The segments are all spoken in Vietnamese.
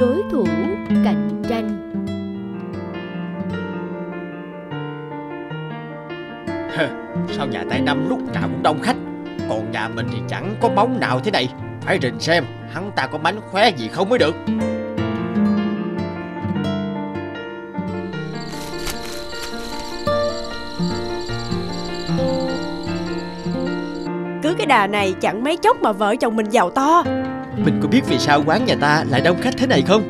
đối thủ cạnh tranh. Sao nhà tay năm lúc nào cũng đông khách? Còn nhà mình thì chẳng có móng nào thế này. Phải rình xem hắn ta có mánh khóe gì không mới được. Cứ cái đà này chẳng mấy chốc mà vợ chồng mình giàu to Mình có biết vì sao quán nhà ta lại đông khách thế này không?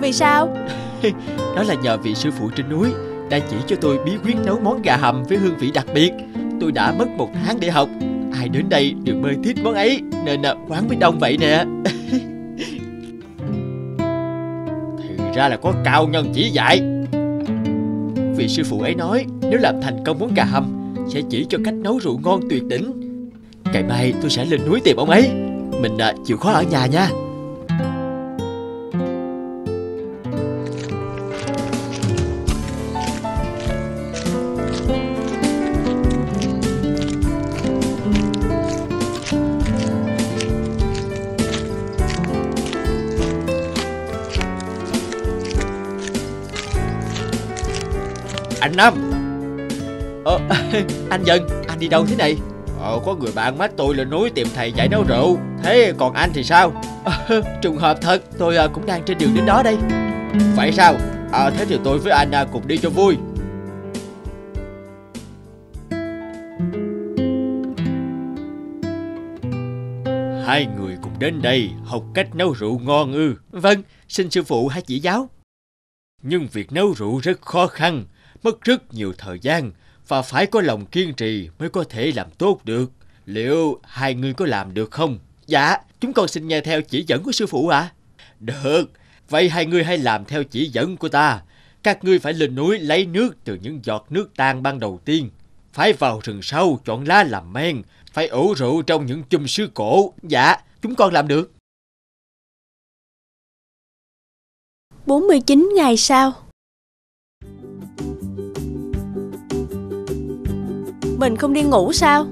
Vì sao? Đó là nhờ vị sư phụ trên núi Đã chỉ cho tôi bí quyết nấu món gà hầm với hương vị đặc biệt. Tôi đã mất một tháng để học. Ai đến đây đều mê thích món ấy Nên à, quán mới đông vậy nè. Thì ra là có cao nhân chỉ dạy. Vị sư phụ ấy nói Nếu làm thành công món gà hầm Sẽ chỉ cho cách nấu rượu ngon tuyệt đỉnh. Ngày mai tôi sẽ lên núi tìm ông ấy mình à, chịu khó ở nhà nha Anh Năm Ờ, anh Dân, anh đi đâu thế này? Ờ, có người bạn mắt tôi lên núi tìm thầy dạy nấu rượu. Thế còn anh thì sao? Ờ, trùng hợp thật, tôi à, cũng đang trên đường đến đó đây. Vậy sao? À, thế thì tôi với anh à, cùng đi cho vui. Hai người cùng đến đây học cách nấu rượu ngon ư. Vâng, xin sư phụ hãy chỉ giáo. Nhưng việc nấu rượu rất khó khăn Mất rất nhiều thời gian và phải có lòng kiên trì mới có thể làm tốt được. Liệu hai người có làm được không? Dạ, chúng con xin nghe theo chỉ dẫn của sư phụ ạ. Được, vậy hai người hãy làm theo chỉ dẫn của ta. Các ngươi phải lên núi lấy nước từ những giọt nước tan ban đầu tiên. Phải vào rừng sâu chọn lá làm men Phải ủ rượu trong những chum sứ cổ. Dạ, chúng con làm được. 49 ngày sau Mình không đi ngủ sao?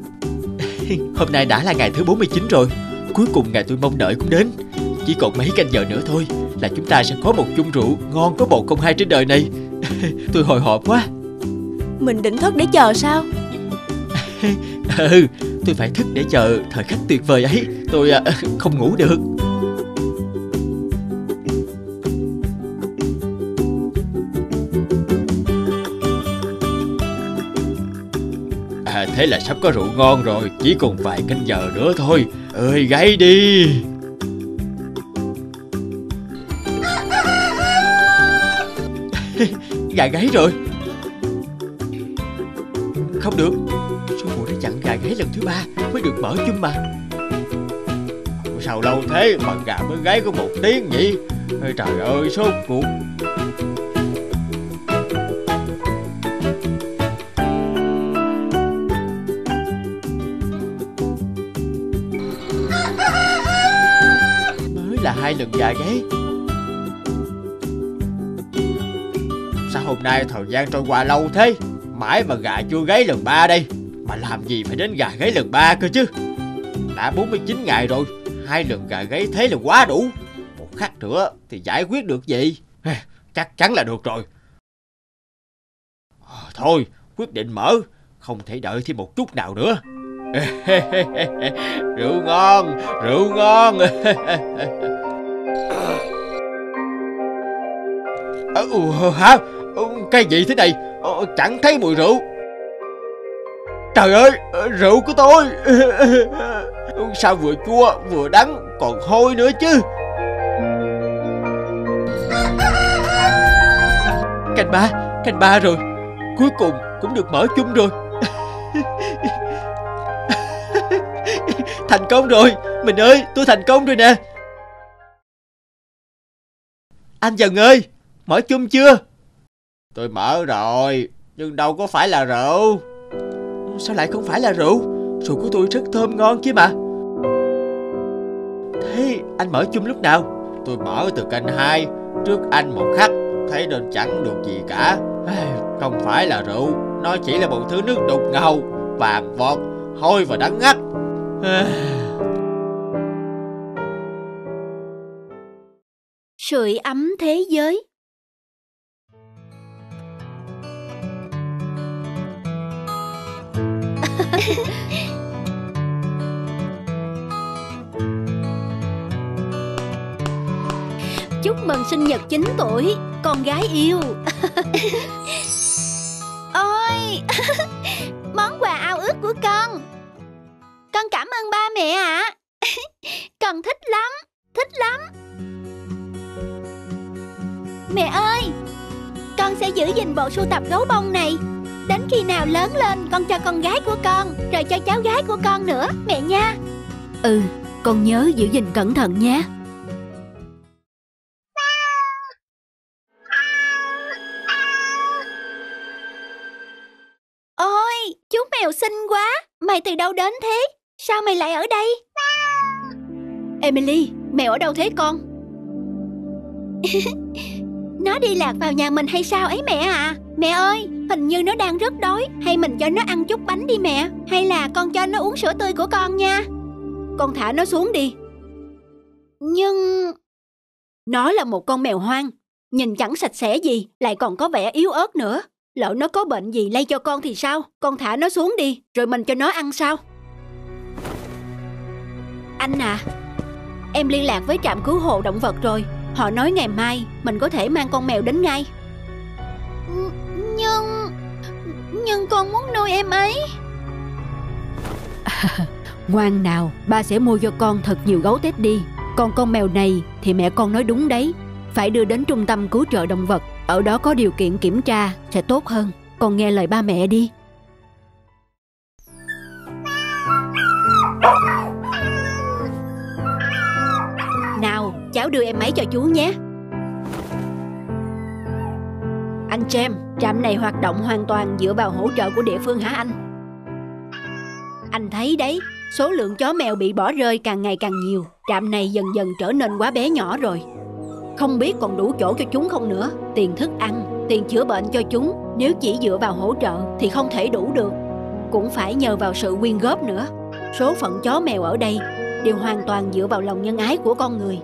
Hôm nay đã là ngày thứ 49 rồi. Cuối cùng ngày tôi mong đợi cũng đến. Chỉ còn mấy canh giờ nữa thôi Là chúng ta sẽ có một chung rượu Ngon có một không hai trên đời này. Tôi hồi hộp quá. Mình định thức để chờ sao? Ừ tôi phải thức để chờ thời khắc tuyệt vời ấy. Tôi à, không ngủ được À thế là sắp có rượu ngon rồi, Chỉ còn vài canh giờ nữa thôi. Ơi gáy đi. Gà gáy rồi. Không được Sư phụ đã chặn gà gáy lần thứ ba, Mới được mở chung mà. Sao lâu thế mà gà mới gáy có một tiếng vậy? Ôi Trời ơi, số cuộc hai lần dài ghế. Sao hôm nay thời gian trôi qua lâu thế? Mãi mà gà chưa gáy lần ba đây. Mà làm gì phải đến gà gáy lần ba cơ chứ? Đã 49 ngày rồi, Hai lần gà gáy thế là quá đủ. Một khắc nữa thì giải quyết được gì Chắc chắn là được rồi. Ờ, thôi, quyết định mở, Không thể đợi thêm một chút nào nữa. Rượu ngon Rượu ngon. Ờ, ừ, hả? Ừ, cái gì thế này? Ờ, Chẳng thấy mùi rượu. Trời ơi ờ, Rượu của tôi. Ừ, sao vừa chua vừa đắng Còn hôi nữa chứ. Canh ba Canh ba rồi. Cuối cùng cũng được mở chung rồi. Thành công rồi. Mình ơi tôi thành công rồi nè. Anh Dần ơi. Mở chung chưa? Tôi mở rồi Nhưng đâu có phải là rượu. Sao lại không phải là rượu? Rượu của tôi rất thơm ngon chứ mà. Thế anh mở chung lúc nào? Tôi mở từ canh hai Trước anh một khắc Thấy nên chẳng được gì cả. Không phải là rượu Nó chỉ là một thứ nước đục ngầu Vàng vọt Hôi và đắng ngắt. Sưởi ấm thế giới Chúc mừng sinh nhật 9 tuổi, con gái yêu Ôi, món quà ao ước của con. Con cảm ơn ba mẹ ạ. con thích lắm, thích lắm. Mẹ ơi, con sẽ giữ gìn bộ sưu tập gấu bông này. Đến khi nào lớn lên con cho con gái của con, rồi cho cháu gái của con nữa, mẹ nha. Ừ, con nhớ giữ gìn cẩn thận nhé Ôi, chú mèo xinh quá. Mày từ đâu đến thế? Sao mày lại ở đây? Emily, mèo ở đâu thế con? Nó đi lạc vào nhà mình hay sao ấy mẹ à? Mẹ ơi, hình như nó đang rất đói. Hay mình cho nó ăn chút bánh đi mẹ. Hay là con cho nó uống sữa tươi của con nha. Con thả nó xuống đi. Nhưng... Nó là một con mèo hoang. Nhìn chẳng sạch sẽ gì Lại còn có vẻ yếu ớt nữa. Lỡ nó có bệnh gì lây cho con thì sao? Con thả nó xuống đi Rồi mình cho nó ăn sao Anh à Em liên lạc với trạm cứu hộ động vật rồi. Họ nói ngày mai Mình có thể mang con mèo đến ngay. Ừ, nhưng... Nhưng con muốn nuôi em ấy. Ngoan nào, Ba sẽ mua cho con thật nhiều gấu tết đi. Còn con mèo này thì mẹ con nói đúng đấy. Phải đưa đến trung tâm cứu trợ động vật. Ở đó có điều kiện kiểm tra, Sẽ tốt hơn. Con nghe lời ba mẹ đi. Nào, cháu đưa em ấy cho chú nhé. Anh Chem, Trạm này hoạt động hoàn toàn dựa vào hỗ trợ của địa phương hả anh? Anh thấy đấy Số lượng chó mèo bị bỏ rơi càng ngày càng nhiều Trạm này dần dần trở nên quá bé nhỏ rồi. Không biết còn đủ chỗ cho chúng không nữa Tiền thức ăn, tiền chữa bệnh cho chúng Nếu chỉ dựa vào hỗ trợ thì không thể đủ được. Cũng phải nhờ vào sự quyên góp nữa Số phận chó mèo ở đây Đều hoàn toàn dựa vào lòng nhân ái của con người.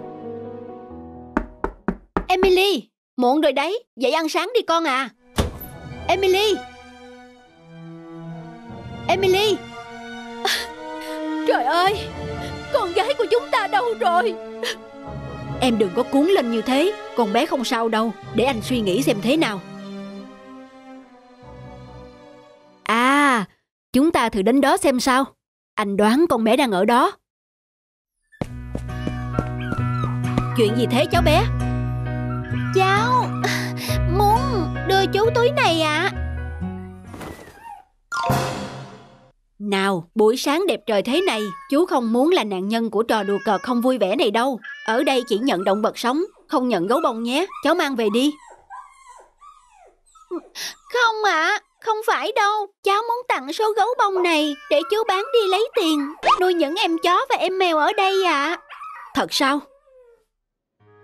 Emily, muộn rồi đấy Dậy ăn sáng đi con à. Emily. Emily. Trời ơi Con gái của chúng ta đâu rồi? Em đừng có cuốn lên như thế Con bé không sao đâu Để anh suy nghĩ xem thế nào. À Chúng ta thử đến đó xem sao. Anh đoán con bé đang ở đó. Chuyện gì thế cháu bé Cháu muốn đưa chú túi này ạ. Nào, buổi sáng đẹp trời thế này, chú không muốn là nạn nhân của trò đùa cợt không vui vẻ này đâu. Ở đây chỉ nhận động vật sống, không nhận gấu bông nhé. Cháu mang về đi. Không ạ, không phải đâu. Cháu muốn tặng số gấu bông này để chú bán đi lấy tiền, nuôi những em chó và em mèo ở đây ạ. Thật sao?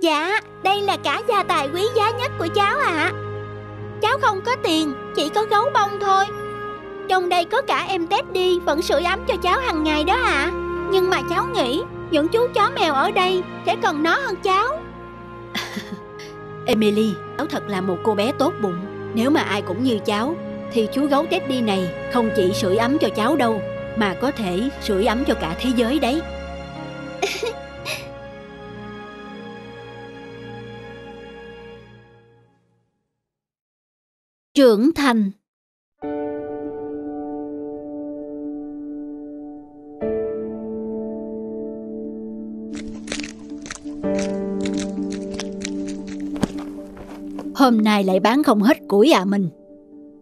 Dạ, đây là cả gia tài quý giá nhất của cháu ạ. Cháu không có tiền, chỉ có gấu bông thôi. Trong đây có cả em Teddy vẫn sưởi ấm cho cháu hàng ngày đó ạ. Nhưng mà cháu nghĩ những chú chó mèo ở đây sẽ cần nó hơn cháu. Emily, cháu thật là một cô bé tốt bụng. Nếu mà ai cũng như cháu, thì chú gấu Teddy này không chỉ sưởi ấm cho cháu đâu, mà có thể sưởi ấm cho cả thế giới đấy. trưởng thành Hôm nay lại bán không hết củi à mình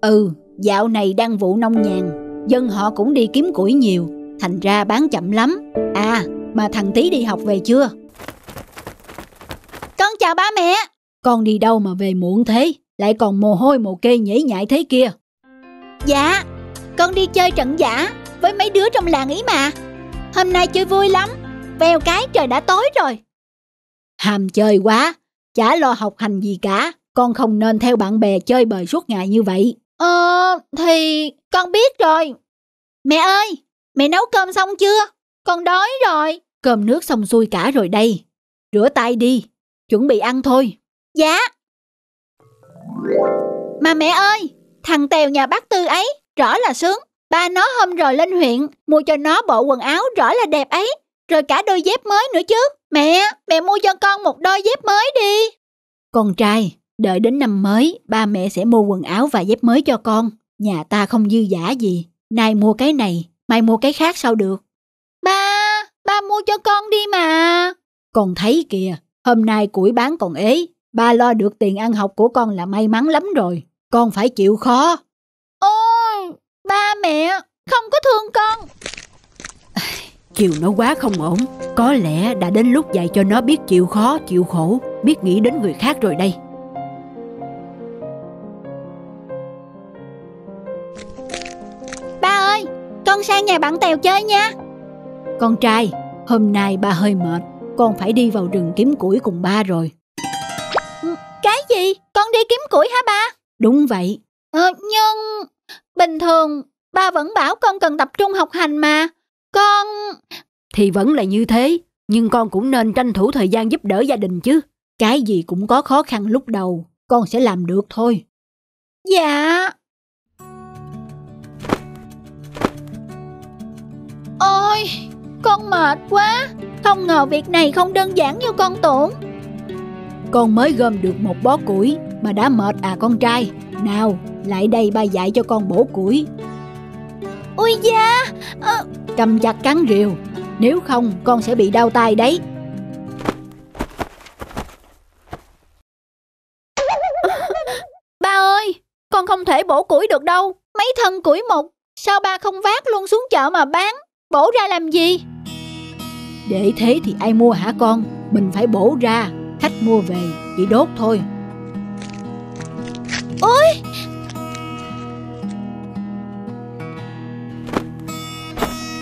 Ừ, dạo này đang vụ nông nhàn Dân họ cũng đi kiếm củi nhiều Thành ra bán chậm lắm À, mà thằng Tí đi học về chưa? Con chào ba mẹ. Con đi đâu mà về muộn thế? Lại còn mồ hôi mồ kê nhễ nhại thế kia Dạ, con đi chơi trận giả với mấy đứa trong làng ý mà. Hôm nay chơi vui lắm. Vèo cái trời đã tối rồi. Hàm chơi quá Chả lo học hành gì cả Con không nên theo bạn bè chơi bời suốt ngày như vậy Ờ, thì con biết rồi. Mẹ ơi, mẹ nấu cơm xong chưa? Con đói rồi. Cơm nước xong xuôi cả rồi đây Rửa tay đi chuẩn bị ăn thôi. Dạ. Mà mẹ ơi, thằng Tèo nhà bác Tư ấy, rõ là sướng. Ba nó hôm rồi lên huyện, mua cho nó bộ quần áo rõ là đẹp ấy. Rồi cả đôi dép mới nữa chứ. Mẹ, mẹ mua cho con một đôi dép mới đi. Con trai, đợi đến năm mới, ba mẹ sẽ mua quần áo và dép mới cho con. Nhà ta không dư giả gì. Nay mua cái này, mai mua cái khác sao được. Ba, ba mua cho con đi mà. Con thấy kìa, hôm nay củi bán còn ế. Ba lo được tiền ăn học của con là may mắn lắm rồi. Con phải chịu khó. Ôi, ba mẹ, không có thương con. Chiều nó quá không ổn. Có lẽ đã đến lúc dạy cho nó biết chịu khó, chịu khổ, biết nghĩ đến người khác rồi đây. Ba ơi, con sang nhà bạn Tèo chơi nha. Con trai, hôm nay ba hơi mệt. Con phải đi vào rừng kiếm củi cùng ba rồi. Con đi kiếm củi hả ba? Đúng vậy, Ờ, nhưng bình thường ba vẫn bảo con cần tập trung học hành mà. Con thì vẫn là như thế. Nhưng con cũng nên tranh thủ thời gian giúp đỡ gia đình chứ. Cái gì cũng có khó khăn lúc đầu. Con sẽ làm được thôi. dạ. Ôi, con mệt quá. Không ngờ việc này không đơn giản như con tưởng. Con mới gom được một bó củi mà đã mệt à con trai. Nào, lại đây ba dạy cho con bổ củi. Ui da, Cầm chặt cắn rìu. Nếu không, con sẽ bị đau tay đấy. ba ơi, con không thể bổ củi được đâu. Mấy thân củi một, sao ba không vác luôn xuống chợ mà bán? Bổ ra làm gì? Để thế thì ai mua hả con? Mình phải bổ ra. Khách mua về, chỉ đốt thôi. Ôi,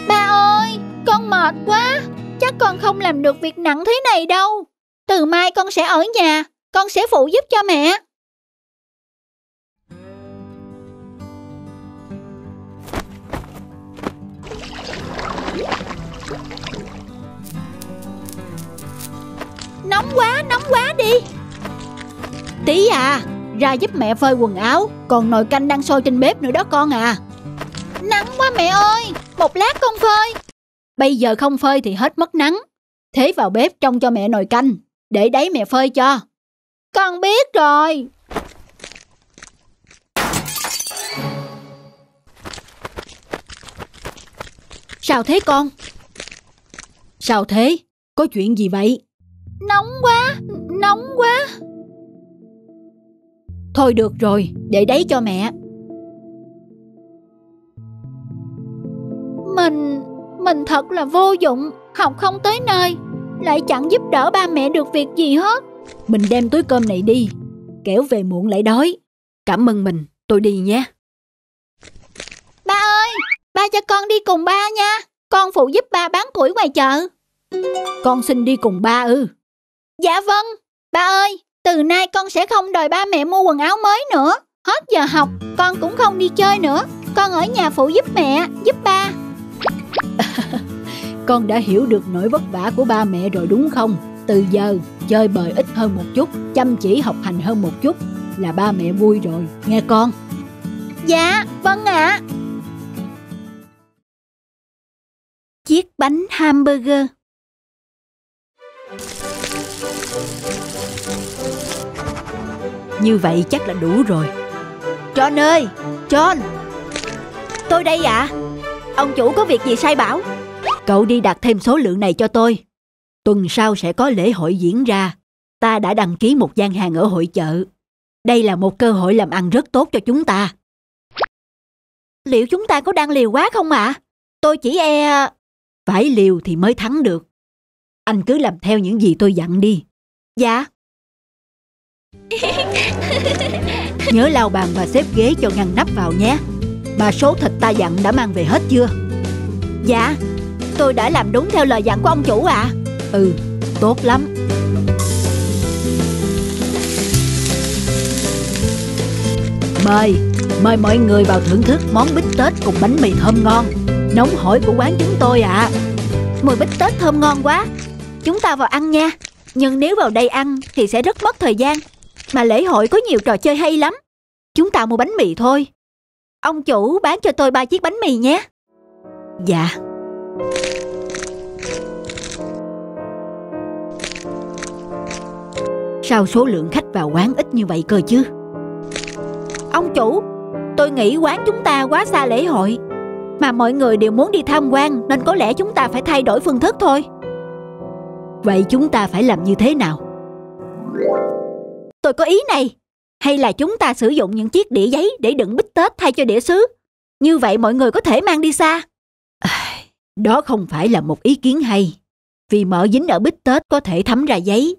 Ba ơi, con mệt quá. Chắc con không làm được việc nặng thế này đâu. Từ mai con sẽ ở nhà, con sẽ phụ giúp cho mẹ. Nóng quá, nóng quá đi. Tí à, ra giúp mẹ phơi quần áo. Còn nồi canh đang sôi trên bếp nữa đó con à. Nắng quá mẹ ơi, một lát con phơi. Bây giờ không phơi thì hết mất nắng. Thế vào bếp trông cho mẹ nồi canh. Để đấy mẹ phơi cho. Con biết rồi. Sao thế con? Sao thế? Có chuyện gì vậy? Nóng quá, nóng quá. Thôi được rồi, để đấy cho mẹ. Mình, mình thật là vô dụng, học không tới nơi, lại chẳng giúp đỡ ba mẹ được việc gì hết. Mình đem túi cơm này đi. Kẻo về muộn lại đói. Cảm ơn mình, tôi đi nhé. Ba ơi, ba cho con đi cùng ba nha. Con phụ giúp ba bán củi ngoài chợ. Con xin đi cùng ba ư. Dạ vâng, ba ơi, từ nay con sẽ không đòi ba mẹ mua quần áo mới nữa. Hết giờ học, con cũng không đi chơi nữa. Con ở nhà phụ giúp mẹ, giúp ba. Con đã hiểu được nỗi vất vả của ba mẹ rồi đúng không? Từ giờ, chơi bời ít hơn một chút, chăm chỉ học hành hơn một chút là ba mẹ vui rồi, nghe con. Dạ, vâng ạ. Chiếc bánh hamburger Như vậy chắc là đủ rồi. John ơi, John Tôi đây ạ Ông chủ có việc gì sai bảo Cậu đi đặt thêm số lượng này cho tôi. Tuần sau sẽ có lễ hội diễn ra. Ta đã đăng ký một gian hàng ở hội chợ. Đây là một cơ hội làm ăn rất tốt cho chúng ta. Liệu chúng ta có đang liều quá không ạ Tôi chỉ e Phải liều thì mới thắng được. Anh cứ làm theo những gì tôi dặn đi. Dạ Nhớ lau bàn và xếp ghế cho ngăn nắp vào nhé. Bà số thịt ta dặn đã mang về hết chưa? Dạ Tôi đã làm đúng theo lời dặn của ông chủ ạ Ừ, tốt lắm. Mời, mời mọi người vào thưởng thức món bít tết cùng bánh mì thơm ngon. Nóng hổi của quán chúng tôi ạ. Mùi bít tết thơm ngon quá Chúng ta vào ăn nha Nhưng nếu vào đây ăn thì sẽ rất mất thời gian. Mà lễ hội có nhiều trò chơi hay lắm. Chúng ta mua bánh mì thôi. Ông chủ bán cho tôi ba chiếc bánh mì nhé. Dạ. Sao số lượng khách vào quán ít như vậy cơ chứ? Ông chủ, tôi nghĩ quán chúng ta quá xa lễ hội. Mà mọi người đều muốn đi tham quan nên có lẽ chúng ta phải thay đổi phương thức thôi. Vậy chúng ta phải làm như thế nào? Tôi có ý này. Hay là chúng ta sử dụng những chiếc đĩa giấy để đựng bít tết thay cho đĩa sứ? Như vậy mọi người có thể mang đi xa. Đó không phải là một ý kiến hay. Vì mỡ dính ở bít tết có thể thấm ra giấy.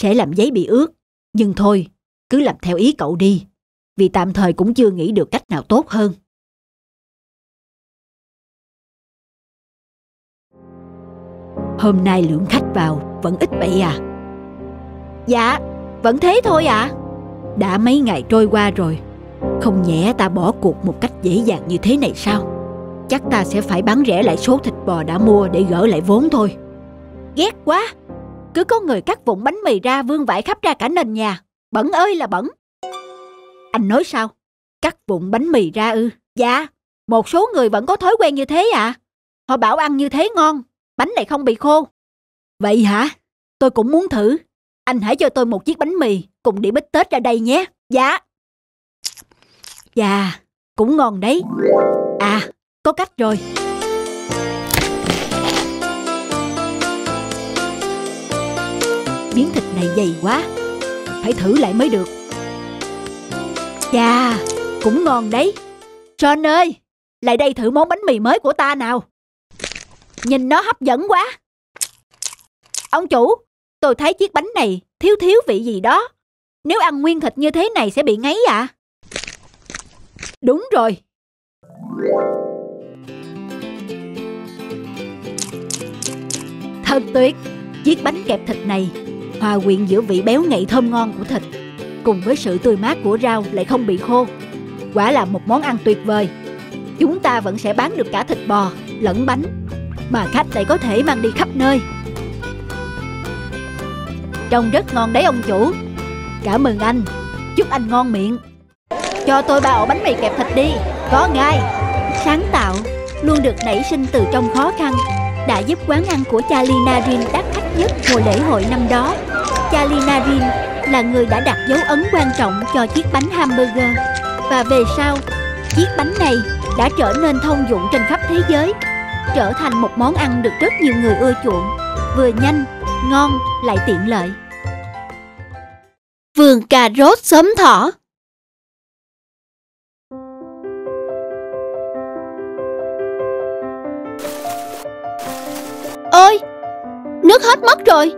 Sẽ làm giấy bị ướt. Nhưng thôi, cứ làm theo ý cậu đi. Vì tạm thời cũng chưa nghĩ được cách nào tốt hơn. Hôm nay lượng khách vào vẫn ít vậy à? Dạ, vẫn thế thôi ạ. À. Đã mấy ngày trôi qua rồi. Không nhẽ ta bỏ cuộc một cách dễ dàng như thế này sao? Chắc ta sẽ phải bán rẻ lại số thịt bò đã mua để gỡ lại vốn thôi. Ghét quá! Cứ có người cắt vụn bánh mì ra vương vãi khắp ra cả nền nhà. Bẩn ơi là bẩn. Anh nói sao? Cắt vụn bánh mì ra ư? Dạ, một số người vẫn có thói quen như thế à? Họ bảo ăn như thế ngon, bánh này không bị khô. Vậy hả? Tôi cũng muốn thử. Anh hãy cho tôi một chiếc bánh mì cùng đĩa bít tết ra đây nhé. Dạ. Dạ, cũng ngon đấy. À, có cách rồi. Miếng thịt này dày quá. Phải thử lại mới được. Chà, cũng ngon đấy. John ơi, lại đây thử món bánh mì mới của ta nào. Nhìn nó hấp dẫn quá. Ông chủ, tôi thấy chiếc bánh này thiếu thiếu vị gì đó. Nếu ăn nguyên thịt như thế này sẽ bị ngấy à? Đúng rồi. Thật tuyệt, chiếc bánh kẹp thịt này hòa quyện giữa vị béo ngậy thơm ngon của thịt cùng với sự tươi mát của rau lại không bị khô. Quả là một món ăn tuyệt vời. Chúng ta vẫn sẽ bán được cả thịt bò lẫn bánh mà khách lại có thể mang đi khắp nơi. Trông rất ngon đấy ông chủ. Cảm ơn anh. Chúc anh ngon miệng. Cho tôi ba ổ bánh mì kẹp thịt đi. Có ngay. Sáng tạo luôn được nảy sinh từ trong khó khăn đã giúp quán ăn của Charlie Rin đắt khách nhất mùa lễ hội năm đó. Charlie Rin là người đã đặt dấu ấn quan trọng cho chiếc bánh hamburger. Và về sau, chiếc bánh này đã trở nên thông dụng trên khắp thế giới, trở thành một món ăn được rất nhiều người ưa chuộng, vừa nhanh, ngon lại tiện lợi. Vườn cà rốt sớm thỏ Ôi, nước hết mất rồi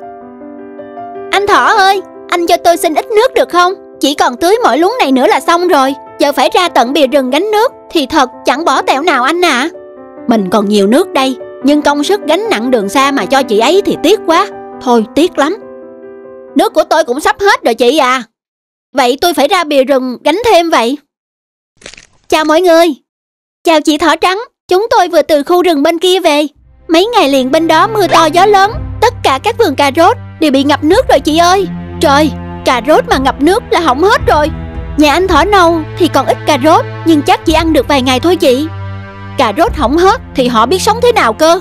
Anh thỏ ơi, anh cho tôi xin ít nước được không? Chỉ còn tưới mỗi luống này nữa là xong rồi Giờ phải ra tận bìa rừng gánh nước Thì thật chẳng bỏ tẹo nào anh ạ à. Mình còn nhiều nước đây Nhưng công sức gánh nặng đường xa mà cho chị ấy thì tiếc quá Thôi tiếc lắm. Nước của tôi cũng sắp hết rồi chị à. Vậy tôi phải ra bìa rừng gánh thêm vậy. Chào mọi người. Chào chị thỏ trắng. Chúng tôi vừa từ khu rừng bên kia về. Mấy ngày liền bên đó mưa to gió lớn. Tất cả các vườn cà rốt đều bị ngập nước rồi chị ơi. Trời, cà rốt mà ngập nước là hỏng hết rồi. Nhà anh thỏ nâu thì còn ít cà rốt Nhưng chắc chỉ ăn được vài ngày thôi chị. Cà rốt hỏng hết thì họ biết sống thế nào cơ?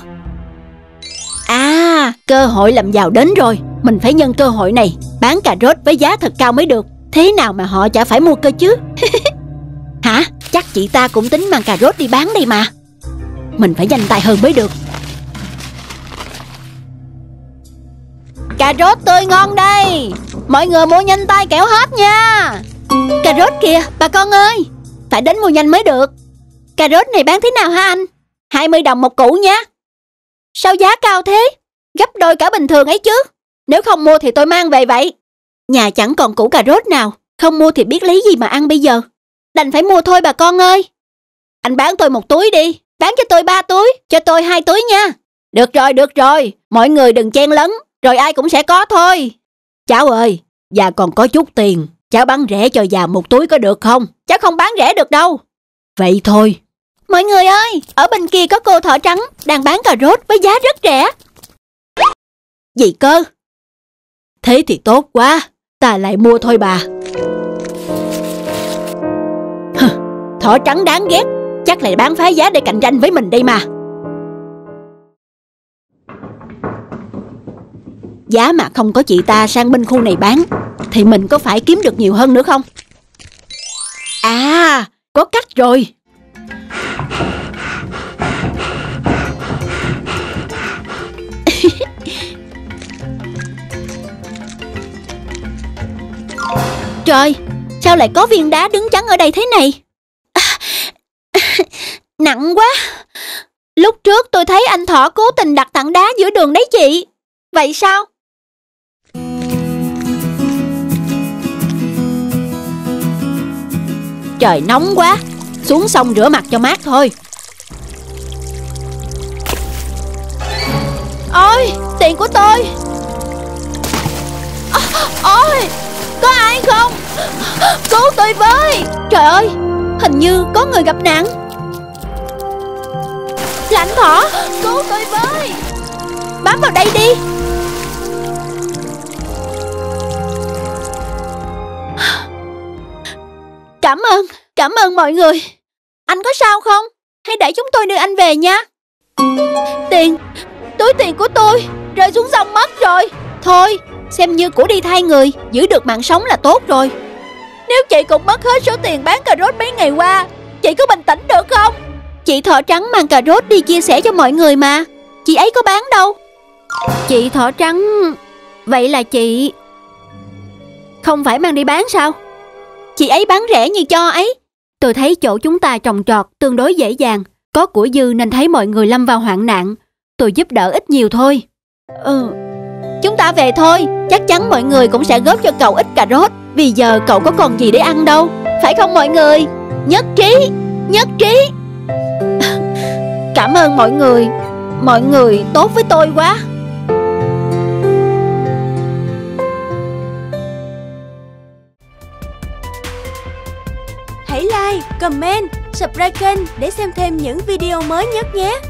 À, cơ hội làm giàu đến rồi. Mình phải nhân cơ hội này Bán cà rốt với giá thật cao mới được. Thế nào mà họ chả phải mua cơ chứ? Hả, chắc chị ta cũng tính mang cà rốt đi bán đây mà. Mình phải nhanh tay hơn mới được. Cà rốt tươi ngon đây. Mọi người mua nhanh tay kẻo hết nha. Cà rốt kìa bà con ơi. Phải đến mua nhanh mới được. Cà rốt này bán thế nào hả anh? 20 đồng một củ nhé Sao giá cao thế? Gấp đôi cả bình thường ấy chứ. Nếu không mua thì tôi mang về vậy. Nhà chẳng còn củ cà rốt nào. Không mua thì biết lấy gì mà ăn bây giờ. Đành phải mua thôi bà con ơi. Anh bán tôi một túi đi. Bán cho tôi ba túi. Cho tôi hai túi nha. Được rồi được rồi. Mọi người đừng chen lấn. Rồi ai cũng sẽ có thôi. Cháu ơi, già còn có chút tiền, cháu bán rẻ cho già một túi có được không? Cháu không bán rẻ được đâu. Vậy thôi. Mọi người ơi, ở bên kia có cô thỏ trắng đang bán cà rốt với giá rất rẻ. Gì cơ? Thế thì tốt quá, ta lại mua thôi bà. Hừ, Thỏ trắng đáng ghét, chắc lại bán phá giá để cạnh tranh với mình đây mà. Giá mà không có chị ta sang bên khu này bán, thì mình có phải kiếm được nhiều hơn nữa không? À, có cách rồi. Trời, sao lại có viên đá đứng chắn ở đây thế này? Nặng quá. Lúc trước tôi thấy anh Thỏ cố tình đặt tảng đá giữa đường đấy chị. Vậy sao? Trời nóng quá, xuống sông rửa mặt cho mát thôi. Ôi, tiền của tôi. Ôi, có ai không? Cứu tôi với. Trời ơi, hình như có người gặp nạn. lạnh thỏ, cứu tôi với. Bám vào đây đi. Cảm ơn, cảm ơn mọi người. Anh có sao không? Hãy để chúng tôi đưa anh về nha. Tiền, túi tiền của tôi rơi xuống sông mất rồi. Thôi, xem như của đi thay người, giữ được mạng sống là tốt rồi. Nếu chị cũng mất hết số tiền bán cà rốt mấy ngày qua, chị có bình tĩnh được không? Chị thỏ trắng mang cà rốt đi chia sẻ cho mọi người mà. Chị ấy có bán đâu. Chị thỏ trắng... Vậy là chị... Không phải mang đi bán sao? Chị ấy bán rẻ như cho ấy. Tôi thấy chỗ chúng ta trồng trọt tương đối dễ dàng. Có của dư nên thấy mọi người lâm vào hoạn nạn. Tôi giúp đỡ ít nhiều thôi. Ừ. Chúng ta về thôi. Chắc chắn mọi người cũng sẽ góp cho cậu ít cà rốt. Vì giờ cậu có còn gì để ăn đâu. Phải không mọi người? Nhất trí. Nhất trí. Cảm ơn mọi người. Mọi người tốt với tôi quá. Hãy like, comment, subscribe kênh để xem thêm những video mới nhất nhé